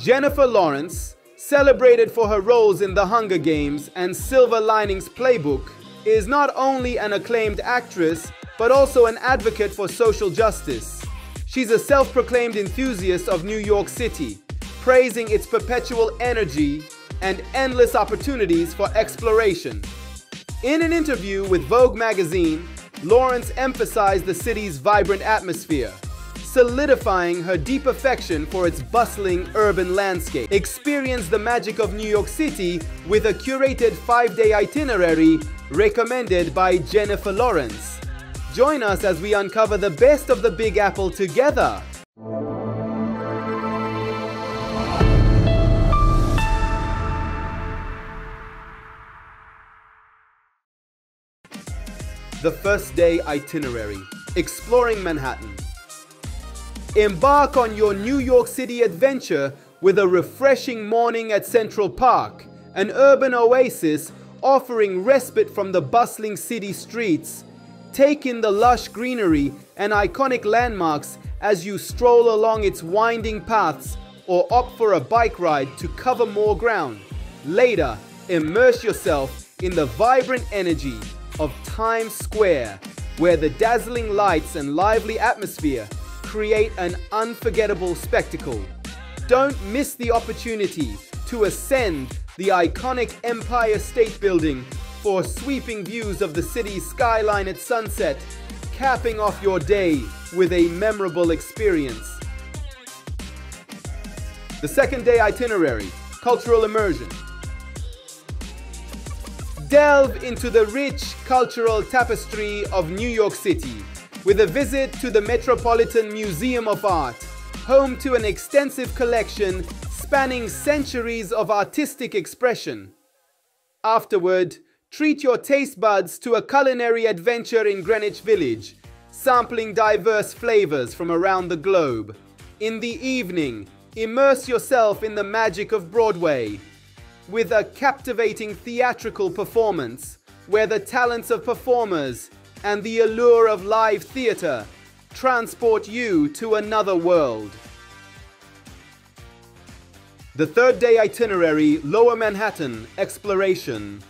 Jennifer Lawrence, celebrated for her roles in The Hunger Games and Silver Linings Playbook, is not only an acclaimed actress, but also an advocate for social justice. She's a self proclaimed enthusiast of New York City, praising its perpetual energy and endless opportunities for exploration. In an interview with Vogue magazine, Lawrence emphasized the city's vibrant atmosphere, solidifying her deep affection for its bustling urban landscape. Experience the magic of New York City with a curated five-day itinerary recommended by Jennifer Lawrence. Join us as we uncover the best of the Big Apple together. The first day itinerary exploring Manhattan. Embark on your New York City adventure with a refreshing morning at Central Park, an urban oasis offering respite from the bustling city streets. Take in the lush greenery and iconic landmarks as you stroll along its winding paths or opt for a bike ride to cover more ground. Later, immerse yourself in the vibrant energy of Times Square, where the dazzling lights and lively atmosphere create an unforgettable spectacle. Don't miss the opportunity to ascend the iconic Empire State Building for sweeping views of the city's skyline at sunset, capping off your day with a memorable experience. The second day itinerary, cultural immersion delve into the rich cultural tapestry of New York City with a visit to the Metropolitan Museum of Art, home to an extensive collection spanning centuries of artistic expression. Afterward, treat your taste buds to a culinary adventure in Greenwich Village, sampling diverse flavors from around the globe. In the evening, immerse yourself in the magic of Broadway with a captivating theatrical performance where the talents of performers and the allure of live theater transport you to another world. The third day itinerary, Lower Manhattan Exploration.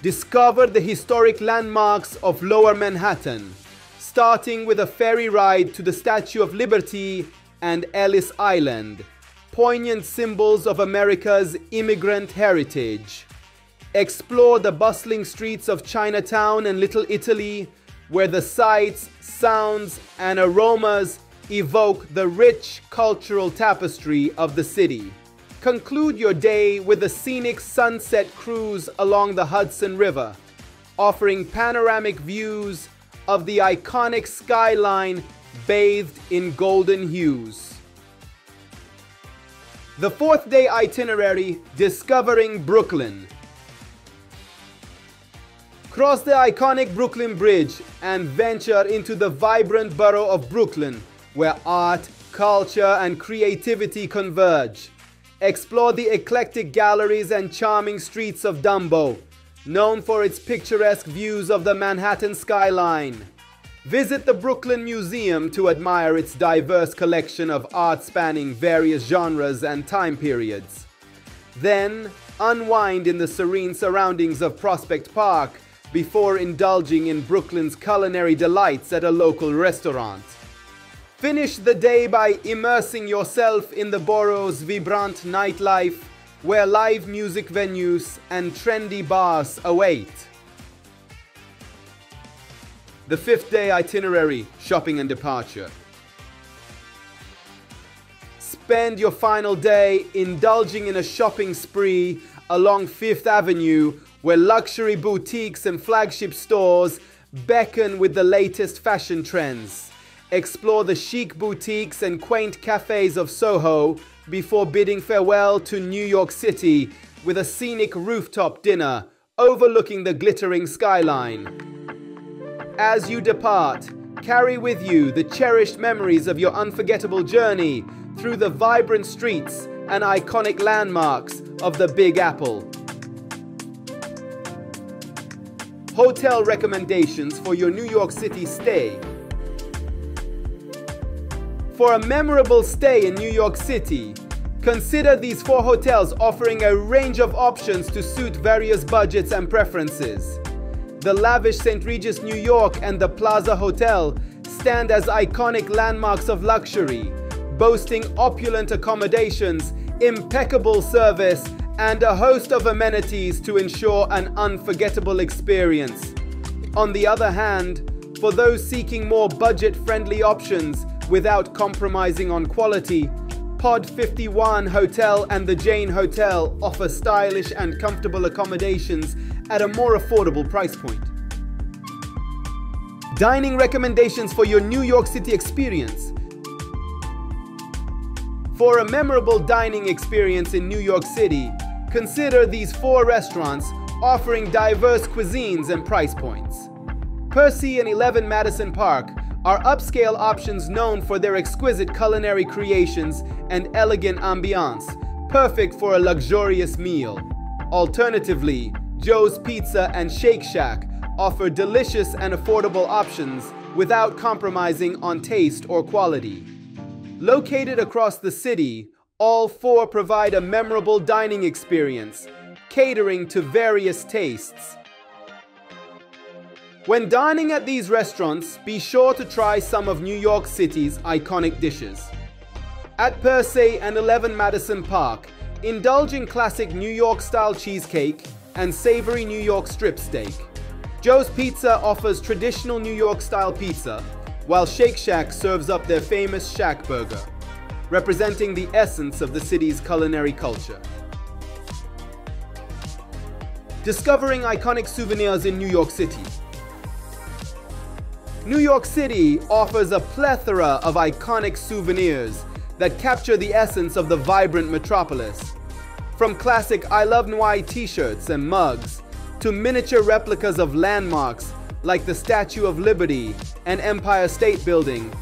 Discover the historic landmarks of Lower Manhattan, starting with a ferry ride to the Statue of Liberty and Ellis Island poignant symbols of America's immigrant heritage. Explore the bustling streets of Chinatown and Little Italy, where the sights, sounds, and aromas evoke the rich cultural tapestry of the city. Conclude your day with a scenic sunset cruise along the Hudson River, offering panoramic views of the iconic skyline bathed in golden hues. The fourth day itinerary, discovering Brooklyn. Cross the iconic Brooklyn Bridge and venture into the vibrant borough of Brooklyn, where art, culture, and creativity converge. Explore the eclectic galleries and charming streets of Dumbo, known for its picturesque views of the Manhattan skyline. Visit the Brooklyn Museum to admire its diverse collection of art spanning various genres and time periods. Then, unwind in the serene surroundings of Prospect Park before indulging in Brooklyn's culinary delights at a local restaurant. Finish the day by immersing yourself in the borough's vibrant nightlife, where live music venues and trendy bars await. The fifth day itinerary, shopping and departure. Spend your final day indulging in a shopping spree along Fifth Avenue where luxury boutiques and flagship stores beckon with the latest fashion trends. Explore the chic boutiques and quaint cafes of Soho before bidding farewell to New York City with a scenic rooftop dinner overlooking the glittering skyline. As you depart, carry with you the cherished memories of your unforgettable journey through the vibrant streets and iconic landmarks of the Big Apple. Hotel recommendations for your New York City stay. For a memorable stay in New York City, consider these four hotels offering a range of options to suit various budgets and preferences. The lavish St. Regis New York and the Plaza Hotel stand as iconic landmarks of luxury, boasting opulent accommodations, impeccable service, and a host of amenities to ensure an unforgettable experience. On the other hand, for those seeking more budget-friendly options without compromising on quality, Pod 51 Hotel and the Jane Hotel offer stylish and comfortable accommodations at a more affordable price point. Dining recommendations for your New York City experience. For a memorable dining experience in New York City, consider these four restaurants offering diverse cuisines and price points. Per Se and 11 Madison Park are upscale options known for their exquisite culinary creations and elegant ambiance, perfect for a luxurious meal. Alternatively, Joe's Pizza and Shake Shack offer delicious and affordable options without compromising on taste or quality. Located across the city, all four provide a memorable dining experience, catering to various tastes. When dining at these restaurants, be sure to try some of New York City's iconic dishes. At Per Se and 11 Madison Park, indulge in classic New York style cheesecake and savory New York strip steak. Joe's Pizza offers traditional New York style pizza, while Shake Shack serves up their famous Shack Burger, representing the essence of the city's culinary culture. Discovering iconic souvenirs in New York City. New York City offers a plethora of iconic souvenirs that capture the essence of the vibrant metropolis. From classic I Love NY t-shirts and mugs, to miniature replicas of landmarks like the Statue of Liberty and Empire State Building,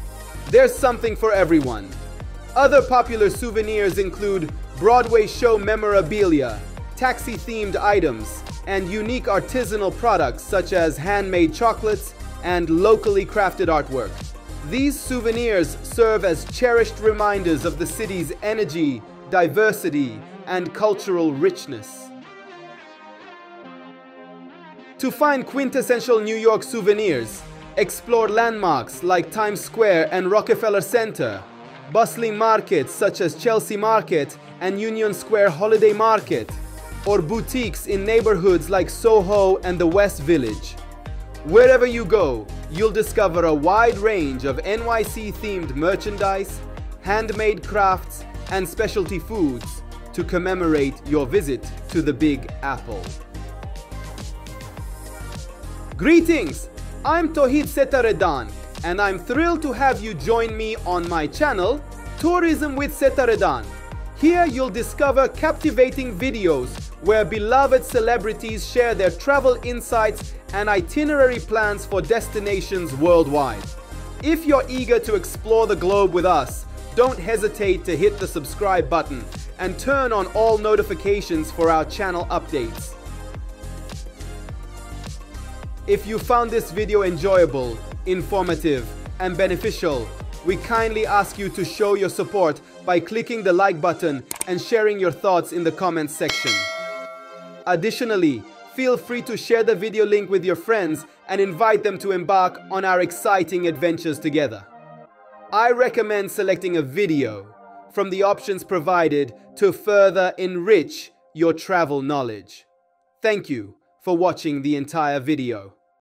there's something for everyone. Other popular souvenirs include Broadway show memorabilia, taxi-themed items, and unique artisanal products such as handmade chocolates and locally crafted artwork. These souvenirs serve as cherished reminders of the city's energy, diversity, and cultural richness. To find quintessential New York souvenirs, explore landmarks like Times Square and Rockefeller Center, bustling markets such as Chelsea Market and Union Square Holiday Market, or boutiques in neighborhoods like Soho and the West Village. Wherever you go, you'll discover a wide range of NYC themed merchandise, handmade crafts, and specialty foods to commemorate your visit to the Big Apple. Greetings! I'm Tohid Setarehdan, and I'm thrilled to have you join me on my channel, Tourism with Setarehdan. Here you'll discover captivating videos where beloved celebrities share their travel insights and itinerary plans for destinations worldwide. If you're eager to explore the globe with us, don't hesitate to hit the subscribe button and turn on all notifications for our channel updates. If you found this video enjoyable, informative, and beneficial, we kindly ask you to show your support by clicking the like button and sharing your thoughts in the comments section. Additionally, feel free to share the video link with your friends and invite them to embark on our exciting adventures together. I recommend selecting a video from the options provided to further enrich your travel knowledge. Thank you for watching the entire video.